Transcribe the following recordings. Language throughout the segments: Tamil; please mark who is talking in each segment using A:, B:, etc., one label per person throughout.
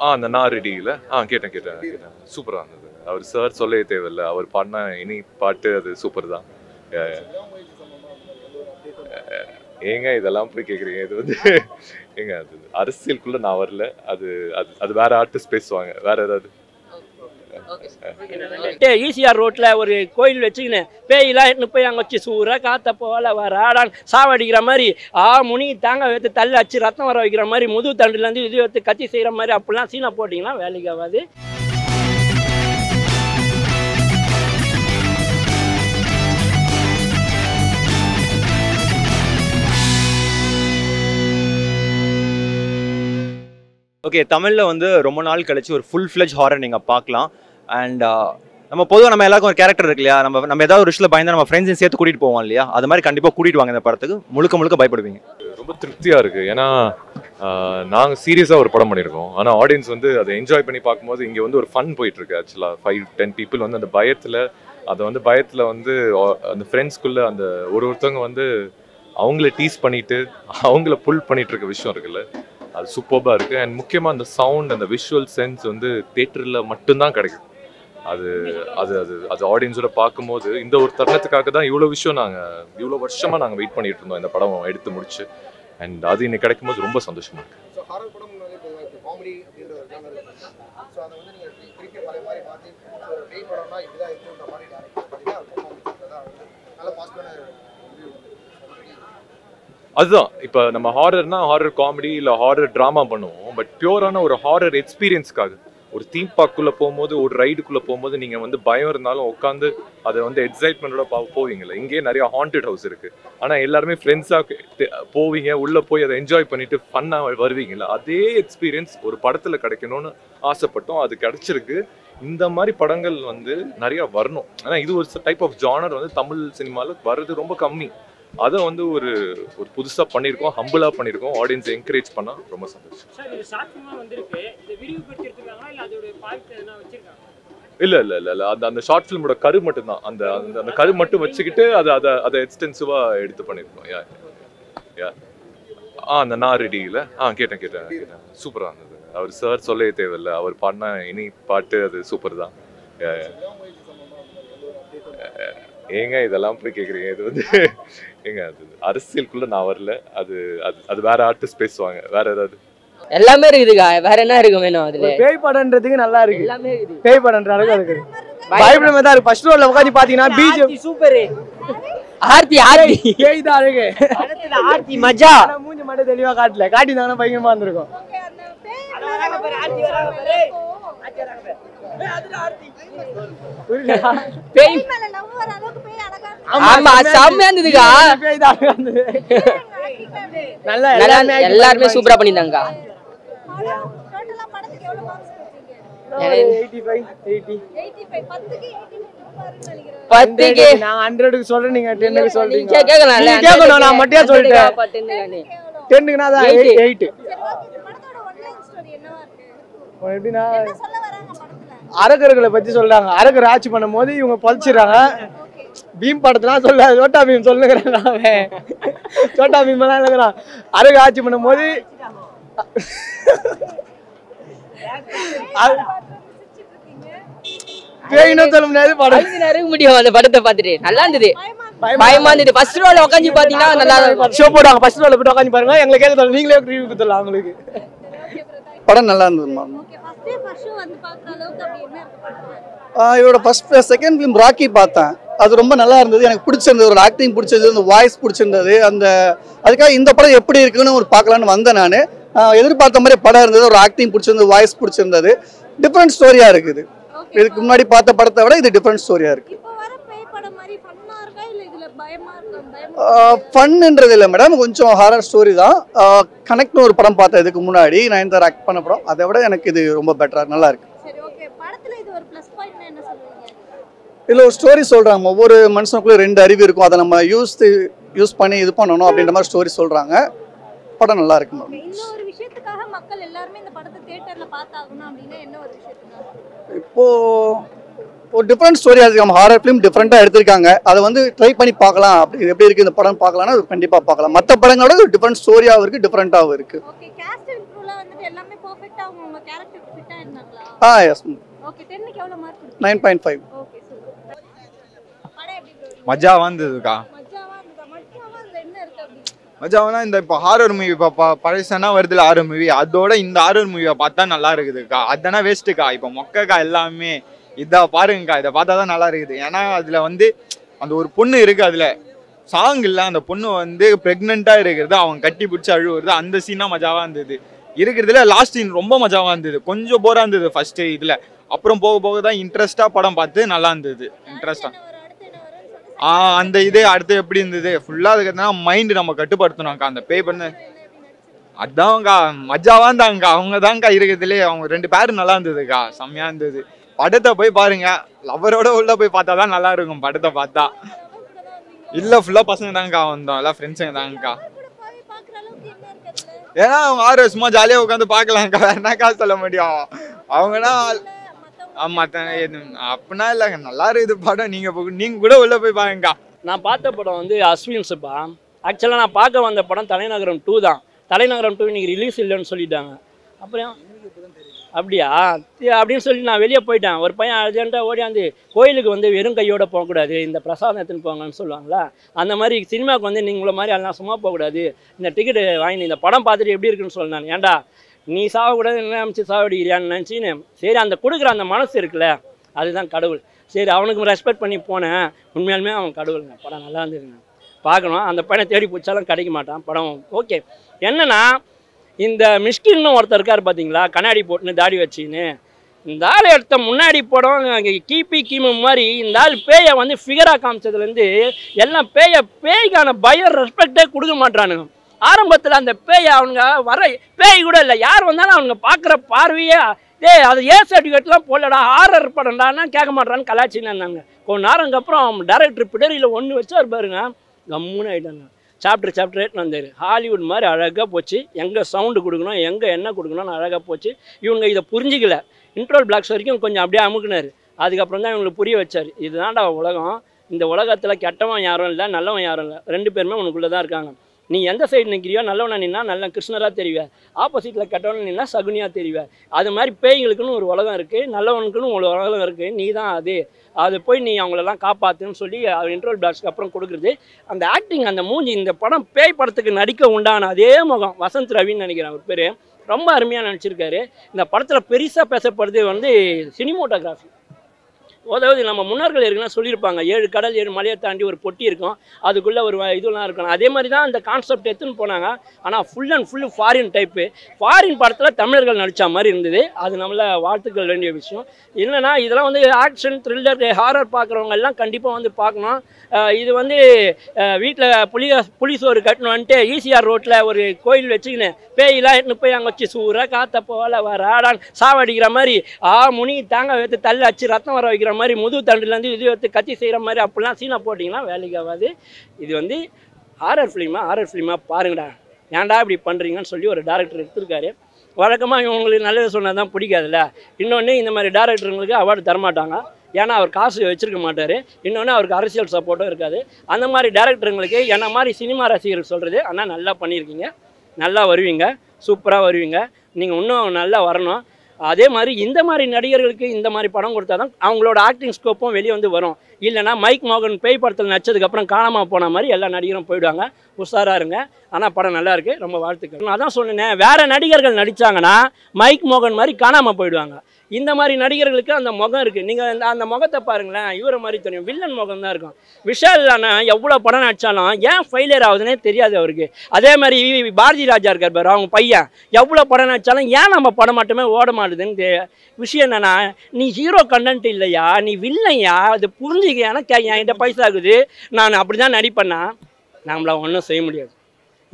A: ஆ அந்த நாரடியில். ஆ கேட்டேன் கேட்டேன் கேட்டேன். சூப்பராக இருந்தது. அவர் சார் சொல்லவே தேவையில்லை. அவர் பாடின இனி பாட்டு அது சூப்பர் தான். ஏங்க இதெல்லாம் போய் கேட்குறீங்க இது வந்து ஏங்க அது அரசியலுக்குள்ளே நான் வரல. அது அது அது வேற ஆர்டிஸ்ட் பேசுவாங்க. வேற ஏதாவது?
B: ஈசிஆர் ரோட்டில் ஒரு கோயில் வச்சுக்கினேன். பேயெல்லாம் எடுத்துன்னு போய் அங்கே வச்சு சூறா காற்ற போகல வராடான் சாவடிக்கிற மாதிரி ஆ முனி தாங்க வைத்து தள்ளி அச்சு ரத்தம் வர வைக்கிற மாதிரி முது தண்டுலேருந்து இது எடுத்து கத்தி செய்கிற மாதிரி அப்படிலாம் சீனை போட்டிங்கன்னா வேலைக்கு ஆகாது.
C: ஓகே தமிழில் வந்து ரொம்ப நாள் கழிச்சு ஒரு ஃபுல் ஃப்ளெஜ் ஹாரர் நீங்கள் பார்க்கலாம். அண்ட் uh, நம்ம பொதுவாக நம்ம எல்லாருக்கும் ஒரு கேரக்டர் இருக்கு இல்லையா? நம்ம நம்ம ஏதாவது ஒரு விஷயத்தில் பயந்தா நம்ம ஃப்ரெண்ட்ஸையும் சேர்த்து கூட்டிகிட்டு போவோம் இல்லையா? அது மாதிரி கண்டிப்பாக கூட்டிகிட்டு வாங்க இந்த படத்துக்கு. முழுக்க முழுக்க பயப்படுவீங்க.
A: ரொம்ப திருப்தியாக இருக்குது ஏன்னா நாங்கள் சீரியஸாக ஒரு படம் பண்ணியிருக்கோம். ஆனால் ஆடியன்ஸ் வந்து அதை என்ஜாய் பண்ணி பார்க்கும்போது இங்கே வந்து ஒரு ஃபன் போயிட்டுருக்கு ஆக்சுவலாக ஃபைவ் டென் பீப்புள் வந்து அந்த பயத்தில் அதை வந்து பயத்தில் வந்து அந்த ஃப்ரெண்ட்ஸ்குள்ளே அந்த ஒரு ஒருத்தவங்க வந்து அவங்கள டீஸ் பண்ணிட்டு அவங்கள புல் பண்ணிட்டு இருக்க விஷயம் இருக்குல்ல? அது சூப்பர்பாக இருக்குது அண்ட் முக்கியமாக அந்த சவுண்ட் அந்த விஷுவல் சென்ஸ் வந்து தேட்டரில் மட்டும்தான் கிடைக்கும். அது அது அது அது ஆடியன்ஸோட பார்க்கும்போது இந்த ஒரு தருணத்துக்காக தான் இவ்வளோ விஷயம் நாங்கள் இவ்வளோ வருஷமா நாங்கள் வெயிட் பண்ணிட்டு இருந்தோம் இந்த படம் எடுத்து முடிச்சு. அண்ட் அது இன்னைக்கு கிடைக்கும்போது ரொம்ப சந்தோஷமா இருக்கு. அதுதான். இப்போ நம்ம ஹாரர்னா ஹாரர் காமெடி இல்லை ஹாரர் ட்ராமா பண்ணுவோம் பட் பியூரான ஒரு ஹாரர் எக்ஸ்பீரியன்ஸ்க்காக ஒரு தீம் பார்க்குள்ளே போகும்போது ஒரு ரைடுக்குள்ளே போகும்போது நீங்கள் வந்து பயம் இருந்தாலும் உட்காந்து அதை வந்து எக்ஸைட்மெண்ட்டோட பா போவீங்கல்ல. இங்கேயே நிறைய ஹாண்டட் ஹவுஸ் இருக்குது ஆனால் எல்லாருமே ஃப்ரெண்ட்ஸாக போவீங்க உள்ளே போய் அதை என்ஜாய் பண்ணிவிட்டு ஃபன்னாக வருவீங்களா அதே எக்ஸ்பீரியன்ஸ் ஒரு படத்தில் கிடைக்கணும்னு ஆசைப்பட்டோம். அது கிடச்சிருக்கு. இந்த மாதிரி படங்கள் வந்து நிறையா வரணும். ஆனால் இது ஒரு டைப் ஆஃப் ஜானர் வந்து தமிழ் சினிமாவில் வர்றது ரொம்ப கம்மி. அதை வந்து ஒரு ஒரு புதுசா பண்ணியிருக்கோம் ஹம்பிளா பண்ணியிருக்கோம். ஆடியன்ஸ் என்கரேஜ் பண்ணா ரொம்ப சந்தோஷம்.
B: இல்லை
A: இல்ல இல்ல இல்ல இல்ல. அந்த அந்த ஷார்ட் ஃபிலிமோட கரு மட்டும் தான் அந்த அந்த அந்த கரு மட்டும் வச்சுக்கிட்டு அதை அதை அதை எக்ஸ்டென்சிவா எடுத்து பண்ணியிருக்கோம். யா யா ஆ அந்த நாரடியில். ஆ கேட்டேன் கேட்டேன் கேட்டேன். சூப்பரா இருந்தது. அவர் சார் சொல்லவே தேவையில்லை. அவர் பாடின இனி பாட்டு அது சூப்பர் தான். ஏங்க இதெல்லாம் போய் கேக்குறீங்க? இது வந்து ஏங்க அது அரசியலுக்குள்ள நான் வரல. அது அது அது வேற ஆர்டிஸ்ட் பேசுவாங்க. வேற ஏதாவது?
D: எல்லாமே இருக்குதுக்கா. வேற என்ன இருக்கு வேணும் அதுல?
E: பேய் படம்ன்றதுக்கு நல்லா இருக்கு.
D: எல்லாமே இருக்குது.
E: பேய் படம்ன்ற அளவுக்கு இருக்குது பயப்பட மாதிரி தான் இருக்கு ஃபர்ஸ்ட் ரோல உட்காந்து பாத்தீங்கன்னா பிஜிஎம்
D: சூப்பர் ஆர்த்தி. ஆர்த்தி
E: பேய் தான் அழகு.
D: ஆர்த்தி மஜா.
E: மூஞ்சி மட்டும் தெளிவா காட்டல. காட்டியிருந்தாங்கன்னா பயங்கரமா இருந்திருக்கும். புரியல
D: பேய் ஆமா செம்மையா இருந்ததுக்கா
E: பேய். தான் அழகா இருந்தது நல்லா
D: எல்லாருமே சூப்பரா
E: எயிட்டி
D: பத்துக்கு
E: நான் ஹண்ட்ரடுக்கு சொல்றேன் நீங்க டென்னுக்கு சொல்றீங்க.
D: கேட்கலாம்ல
E: கேட்கணும் நான் மட்டும் சொல்லிட்டேன். டென்னுக்குனா தான். எயிட் எப்படின்னா அரக்கர்களை பத்தி சொல்றாங்க. அரக்கர் ஆட்சி பண்ணும்போது இவங்க பழிச்சிடுறாங்க. பீம் படத்துலாம் சொல்ல சோட்டா பீம் அவன் சோட்டா பீம் எல்லாம் அரகு ஆட்சி பண்ணும்போது அது- பேயினும் சொல்ல முடியாது படம்.
D: நறுக்க முடியும் அந்த படத்தை பார்த்துட்டு. நல்லா இருந்தது. பயமா இருந்தது. ஃபர்ஸ்ட் ரோல உட்காந்து பாத்தீங்கன்னா நல்லா
E: ஷோ போடுவாங்க. ஃபர்ஸ்ட் ரோல போட்டு உட்காந்து பாருங்க எங்களை கேட்க நீங்களே ரிவ்யூ கொடுத்துடலாம் அவங்களுக்கு
F: படம் நல்லா இருந்ததுமா இவரோட ஃபர்ஸ்ட் செகண்ட் ஃபிலிம் ராக்கி பார்த்தேன். அது ரொம்ப நல்லா இருந்தது எனக்கு பிடிச்சிருந்தது. ஒரு ஆக்டிங் பிடிச்சிருந்தது அந்த வாய்ஸ் பிடிச்சிருந்தது அந்த அதுக்காக இந்த படம் எப்படி இருக்குன்னு ஒரு பார்க்கலான்னு வந்தேன் நான். எதிர்பார்த்த மாதிரி படம் இருந்தது ஒரு ஆக்டிங் பிடிச்சிருந்தது வாய்ஸ் பிடிச்சிருந்தது. டிஃப்ரெண்ட் ஸ்டோரியா இருக்குது. இதுக்கு முன்னாடி பார்த்த படத்தை விட இது டிஃப்ரெண்ட் ஸ்டோரியா இருக்கு
G: இப்போ வர பேய் படம் மாதிரி ஃபன்னா இருக்கா இல்ல
F: ஃபன்ன்றது இல்லை மேடம் கொஞ்சம் ஹாரர் ஸ்டோரி தான். கனெக்ட்னு ஒரு படம் பார்த்தேன் இதுக்கு முன்னாடி. நயன்தார் ஆக்ட் பண்ண படம். அதை விட எனக்கு இது ரொம்ப பெட்டரா நல்லா இருக்கு.
G: இது ஒரு
F: ஸ்டோரி சொல்கிறாங்க ஒவ்வொரு மனுஷனுக்குள்ள ரெண்டு அறிவு இருக்கும். அதை நம்ம யூஸ் யூஸ் பண்ணி இது பண்ணணும் அப்படின்ற மாதிரி ஸ்டோரி சொல்கிறாங்க படம் நல்லா இருக்கு மேம்
G: இந்த இந்த
F: இப்போ ஒரு டிஃப்ரெண்ட் ஸ்டோரியாக இருக்கு ஹாரர் ஃபிலிம் டிஃப்ரெண்ட்டாக எடுத்திருக்காங்க. அதை வந்து ட்ரை பண்ணி பார்க்கலாம். அப்படி எப்படி இருக்குது இந்த படம் பார்க்கலாம்னா கண்டிப்பாக பார்க்கலாம். மற்ற படங்களோட ஒரு டிஃப்ரெண்ட் ஸ்டோரியாகவும் இருக்குது டிஃப்ரெண்ட்டாகவும் இருக்குது
G: இருந்தாங்களா?
F: ஆ எஸ்
G: ஓகே 10க்கு எவ்வளவு மார்க் கொடுப்பீங்க
F: நைன் பாயிண்ட் ஃபைவ்
G: இருக்கு? இருக்கு அப்படி?
H: மஜாவனா இந்த இப்போ ஹாரர் மூவி இப்போ ப பழசானா வருதுல ஹாரர் மூவி அதோட இந்த ஹாரர் மூவியை பார்த்தா நல்லா இருக்குதுக்கா? அதானே வேஸ்ட்டுக்கா இப்போ மொக்கக்கா எல்லாமே. இதா பாருங்கக்கா இதை பார்த்தா தான் நல்லா இருக்குது. ஏன்னா அதில் வந்து அந்த ஒரு பொண்ணு இருக்குது அதில். சாங் இல்லை அந்த பொண்ணு வந்து ப்ரெக்னெண்ட்டாக இருக்கிறது அவங்க கட்டி பிடிச்சி அழுவுறது அந்த சீனாக மஜாவாக இருந்தது. இருக்கிறதுல லாஸ்ட் சீன் ரொம்ப மஜாவாக இருந்தது. கொஞ்சம் போராக இருந்தது ஃபஸ்ட்டு இதில். அப்புறம் போக போக தான் இன்ட்ரெஸ்ட்டாக படம் பார்த்து நல்லா இருந்தது. இன்ட்ரெஸ்ட்டாக ஆ. அந்த இதே அடுத்து எப்படி இருந்தது? ஃபுல்லாக அதுக்கு மைண்டு நம்ம கட்டுப்படுத்தணும்க்கா. அந்த பே பண்ண அதான்க்கா மஜாவாக இருந்தாங்கக்கா அவங்க தான்க்கா இருக்கிறதுலே அவங்க ரெண்டு பேரும் நல்லா இருந்ததுக்கா. செம்மையா இருந்தது. படத்தை போய் பாருங்க. லவரோட உள்ள போய் பார்த்தா தான் நல்லா இருக்கும். படத்தை பார்த்தா. இல்ல ஃபுல்லா பசங்க தான்க்கா வந்தோம். எல்லாம் ஃப்ரெண்ட்ஸுங்க
G: தாங்கக்கா
H: ஏன்னா அவங்க ஆறு சும்மா ஜாலியா உட்காந்து பார்க்கலாம்க்கா. என்னக்கா சொல்ல முடியும்? அவங்கன்னா
G: மத்தவங்க
H: மற்ற அப்படின்னா இல்லைங்க நல்லா இருக்குது படம். நீங்க போ- நீங்க கூட உள்ள போய் பாருங்கக்கா.
B: நான் பார்த்த படம் வந்து அஸ்வின்ஸுப்பா ஆக்சுவலாக நான் பார்க்க வந்த படம் தலைநகரம் டூ தான். தலைநகரம் டூ இன்னைக்கு ரிலீஸ் இல்லைன்னு சொல்லிட்டாங்க. அப்புறம் அப்படியா? அப்படின்னு சொல்லி நான் வெளியே போயிட்டேன். ஒரு பையன் அர்ஜென்ட்டாக ஓடியாந்து கோயிலுக்கு வந்து வெறும் கையோடு போகக்கூடாது. இந்த பிரசாதம் எடுத்துன்னு போங்கன்னு சொல்லுவாங்களா அந்த மாதிரி சினிமாவுக்கு வந்து நீங்கள மாதிரி எல்லாம் சும்மா போகக்கூடாது. இந்த டிக்கெட்டு வாங்கி இந்த படம் பார்த்துட்டு எப்படி இருக்குன்னு சொன்னான் ஏன்டா நீ சாகக்கூடாது என்ன அமைச்சு சாவடிக்கிறியான்னு நினச்சின்னு. சரி அந்த கொடுக்குற அந்த மனசு இருக்குல்ல அதுதான் கடவுள். சரி அவனுக்கு ரெஸ்பெக்ட் பண்ணி போனேன். உண்மையாலுமே அவன் கடவுளுங்க படம் நல்லா இருந்ததுங்க. பார்க்கணும். அந்த பையனை தேடி பிடிச்சாலும் கிடைக்க மாட்டான். படம் ஓகே. என்னென்னா இந்த மிஷ்கின்னு ஒருத்தர் இருக்கார் பார்த்தீங்களா கண்ணாடி போட்டுன்னு தாடி வச்சின்னு. இந்த ஆள் எடுத்த முன்னாடி படம் கிபி கிமு மாதிரி இந்த ஆள் பேயை வந்து ஃபிகராக காமிச்சதுலேருந்து எல்லாம் பேயை பேய்க்கான பயம் ரெஸ்பெக்டே கொடுக்க மாட்டானுங்க ஆரம்பத்தில் அந்த பேயை அவனுங்க வர பேய் கூட இல்லை. யார் வந்தாலும் அவனுங்க பார்க்குற பார்வையே டேய் அது ஏ சர்டிஃபிகேட்லாம் போடலடா ஆர்ஆர் படம்டான்னா கேட்க மாட்டான்னு கலாச்சின்னு இருந்தாங்க. கொஞ்ச நேரங்க அப்புறம் டேரக்டர் பிடரியில் ஒன்று வச்சார் பாருங்க. கம்முன்னு ஆகிட்டாங்க சாப்டர் சாப்டர் வந்தார் ஹாலிவுட் மாதிரி அழகாக போச்சு. எங்கே சவுண்டு கொடுக்கணும் எங்கே என்ன கொடுக்கணும்னு அழகாக போச்சு. இவங்க இதை புரிஞ்சிக்கல. இன்ட்ரோல் பிளாக்ஸ் வரைக்கும் கொஞ்சம் அப்படியே அமுக்குனார். அதுக்கப்புறம் தான் இவங்களுக்கு புரிய வச்சார். இதுதான்டா உலகம். இந்த உலகத்தில் கெட்டவன் யாரும் இல்லை நல்லவன் யாரும் இல்லை. ரெண்டு பேருமே உனக்குள்ளே தான் இருக்காங்க. நீ எந்த சைடு நிற்கிறியோ நல்லவனா நின்னா நல்ல கிருஷ்ணராக தெரிவ. ஆப்போசிட்டில் கெட்டவனா நின்னா சகுனியாக தெரிவ. அது மாதிரி பேய்களுக்குன்னு ஒரு உலகம் இருக்குது நல்லவனுக்குன்னு ஒரு உலகம் இருக்குது நீ தான் அது. அது போய் நீ அவங்களெல்லாம் காப்பாற்றுன்னு சொல்லி அவர் இன்ட்ரோல் பிளாக்ஸ்க்கு அப்புறம் கொடுக்குறது. அந்த ஆக்டிங் அந்த மூஞ்சி இந்த படம் பேய் படத்துக்கு நடிக்க உண்டான அதே முகம் வசந்த் ரவின்னு நினைக்கிறேன் அவர் பேர். ரொம்ப அருமையாக நினச்சிருக்காரு இந்த படத்தில் பெருசாக பேசப்படுறது வந்து சினிமோட்டோகிராஃபி. அதாவது நம்ம முன்னோர்கள் இருக்குன்னா சொல்லியிருப்பாங்க ஏழு கடல் ஏழு மலையை தாண்டி ஒரு பொட்டி இருக்கும். அதுக்குள்ளே ஒரு வ- இதெல்லாம் இருக்கணும். அதே மாதிரி தான் அந்த கான்செப்ட் எடுத்துன்னு போனாங்க. ஆனால் full and full foreign type foreign படத்தில் தமிழர்கள் நடித்த மாதிரி இருந்தது. அது நம்மள வாழ்த்துக்கள் வேண்டிய விஷயம். இல்லைன்னா இதெல்லாம் வந்து ஆக்ஷன் த்ரில்லர் ஹாரர் பார்க்குறவங்க எல்லாம் கண்டிப்பாக வந்து பார்க்கணும். இது வந்து வீட்டில் புலி புலி சோறு வந்துட்டு ஈசிஆர் ரோட்டில் ஒரு கோயில் வச்சுக்கின்னு பேயெல்லாம் எட்டு போய் அங்கே வச்சு சூறாக காற்ற போல வராடான் சாவடிக்கிற மாதிரி ஆ முனி தாங்க வைத்து தள்ளி அச்சு ரத்தம் வர வைக்கிற மாதிரி முதுகு தண்டுலேருந்து இது எடுத்து கத்தி செய்கிற மாதிரி அப்படிலாம் சீனா போட்டிங்கன்னா வேலைக்கு ஆகாது. இது வந்து ஆர்ஆர் ஃபிலிமா ஹாரர் ஃபிலிமா பாருங்கடா. ஏன்டா இப்படி பண்ணுறீங்கன்னு சொல்லி ஒரு டேரக்டர் எடுத்திருக்காரு. வழக்கமாக இவங்களுக்கு நல்லது சொன்னால் தான் பிடிக்காதுல்ல. இன்னொன்று இந்த மாதிரி டேரக்டருங்களுக்கு அவார்டு தரமாட்டாங்க. ஏன்னா அவர் காசு வச்சுருக்க மாட்டார். இன்னொன்று அவருக்கு அரசியல் சப்போர்ட்டும் இருக்காது. அந்த மாதிரி டேரக்டருங்களுக்கு என்ன மாதிரி சினிமா ரசிகர்கள் சொல்கிறது ஆனால் நல்லா பண்ணியிருக்கீங்க. நல்லா வருவீங்க. சூப்பராக வருவீங்க. நீங்கள் இன்னும் நல்லா வரணும். அதே மாதிரி இந்த மாதிரி நடிகர்களுக்கு இந்த மாதிரி படம் கொடுத்தா தான் அவங்களோட ஆக்டிங் ஸ்கோப்பும் வெளியே வந்து வரும். இல்லைன்னா மைக் மோகன் பேய் படத்தில் நடிச்சதுக்கப்புறம் காணாமல் போன மாதிரி எல்லா நடிகரும் போயிடுவாங்க. உஷாராக இருங்க. ஆனால் படம் நல்லா இருக்குது ரொம்ப வாழ்த்துக்கள். நான் தான் சொன்னேன் வேறு நடிகர்கள் நடித்தாங்கன்னா மைக் மோகன் மாதிரி காணாமல் போயிடுவாங்க. இந்த மாதிரி நடிகர்களுக்கு அந்த முகம் இருக்குது நீங்கள் அந்த அந்த முகத்தை பாருங்களேன். இவரை மாதிரி தெரியும். வில்லன் முகம் தான் இருக்கும். விஷால் அண்ணன் எவ்வளோ படம் நடித்தாலும் ஏன் ஃபெயிலியர் ஆகுதுன்னே தெரியாது அவருக்கு. அதே மாதிரி பாரதி ராஜா இருக்கார் பாரு அவங்க பையன். எவ்வளோ படம் நடித்தாலும் ஏன் நம்ம படம் மட்டுமே ஓட மாட்டுதுன்னு தெ- விஷயம் என்னென்னா நீ ஹீரோ கண்டென்ட் இல்லையா? நீ வில்லையா அது புரிஞ்சுக்கையான கே என்கிட்ட பைசா இருக்குது. நான் அப்படி தான் நடிப்பேன்னா நம்மள ஒன்றும் செய்ய முடியாது.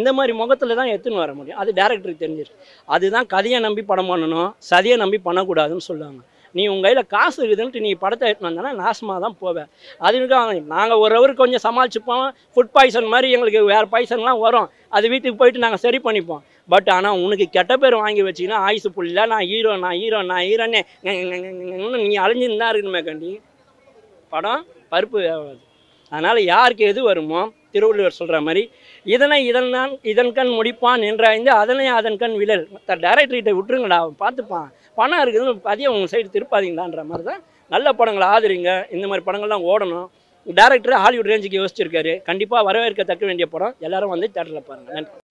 B: இந்த மாதிரி முகத்தில் தான் எடுத்துன்னு வர முடியும். அது டேரக்டருக்கு தெரிஞ்சிருக்கு அதுதான் கதையை நம்பி படம் பண்ணணும் சதியை நம்பி பண்ணக்கூடாதுன்னு சொல்லுவாங்க. நீ உங்கள் கையில் காசு இருக்குதுன்ட்டு நீ படத்தை எடுத்துன்னு வந்தேன்னா நாசமாக தான் போவேன். அதுக்காக நாங்கள் ஒரு ஹவர் கொஞ்சம் சமாளிச்சுப்போம். ஃபுட் பாய்சன் மாதிரி எங்களுக்கு வேறு பாய்சன்லாம் வரும். அது வீட்டுக்கு போயிட்டு நாங்கள் சரி பண்ணிப்போம். பட் ஆனால் உனக்கு கெட்ட பேர் வாங்கி வச்சிங்கன்னா ஆயுசு புள்ள நான் ஹீரோ நான் ஹீரோ நான் ஹீரோன்னு நீ அலைஞ்சுன்னு தான் இருக்கணுமே கண்டி. படம் பருப்பு வேகாது. அதனால் யாருக்கு எது வருமோ திருவள்ளுவர் சொல்கிற மாதிரி இதனை இதன்தான் இதன் கண் முடிப்பான் என்றாய்ந்து அதனை அதன் கண் விழல். டேரக்டர்கிட்ட விட்டுருங்கடா அவன் பார்த்துப்பான். பணம் இருக்குதுன்னு அதையும் உங்கள் சைடு திருப்பாதீங்களான்ற மாதிரி தான் நல்ல படங்களை ஆதரிங்க. இந்த மாதிரி படங்கள்லாம் ஓடணும். டேரக்டர் ஹாலிவுட் ரேஞ்சுக்கு யோசிச்சிருக்காரு. கண்டிப்பாக வரவேற்க தக்க வேண்டிய படம். எல்லாரும் வந்து தேட்டரில் பாருங்கள் நன்றி.